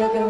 lo que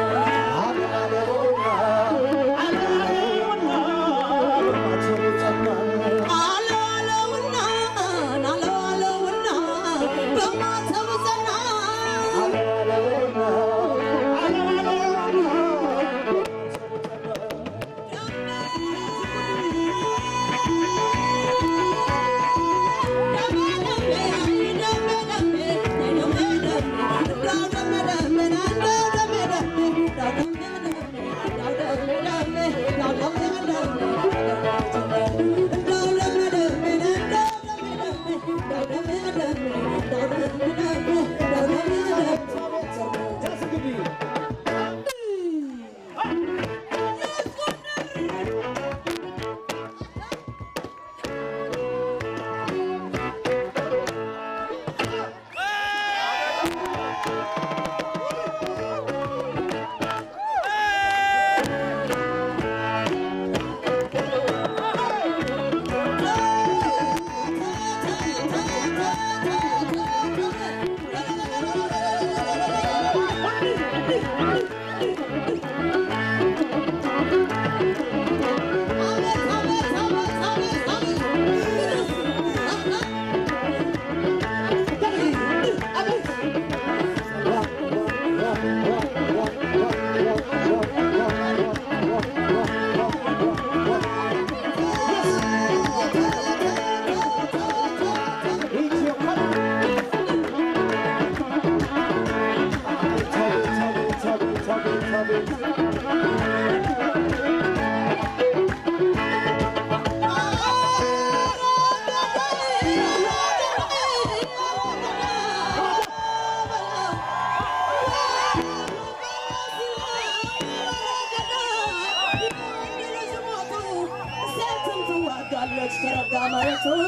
ትዋጋለች ተረዳ መሬቱን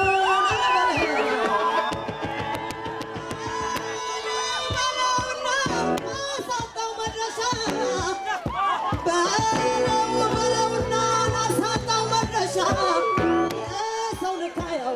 ሰው ልካያው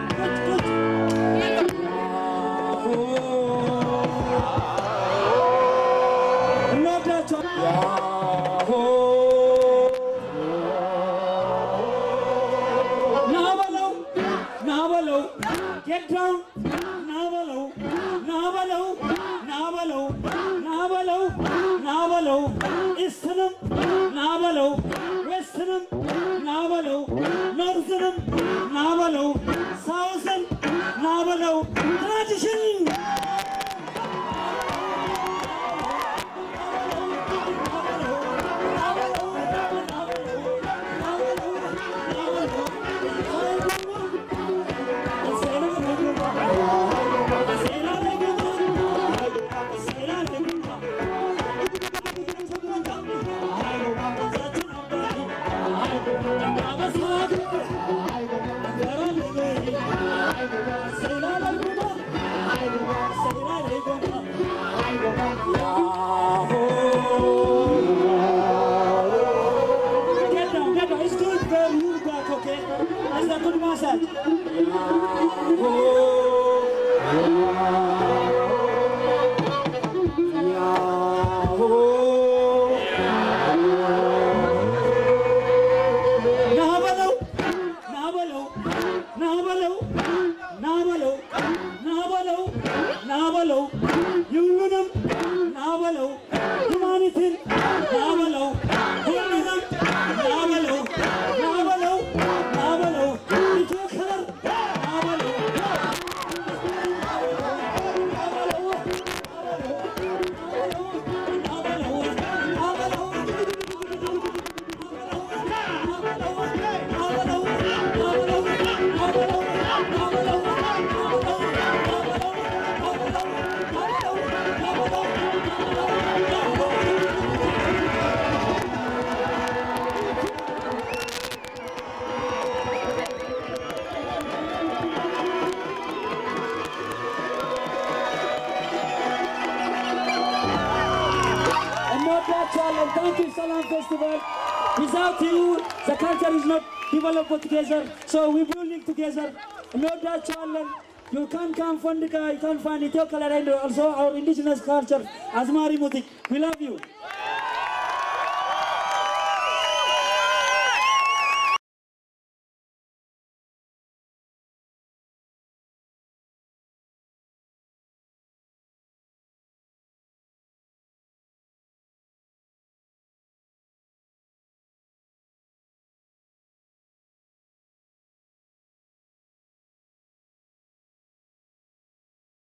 నావలో నావలో ఇస్తనం నావలో వేస్తనం నావలో నర్సనం నావలో సాహసం నావలో రాజశన్. Good massage. Thank you, Salam Festival. Without you, the culture is not developed together. So we will live together. No doubt, challenge. You can't come Fendika, you can't find Ethiopia and also our indigenous culture, Azmari music. We love you.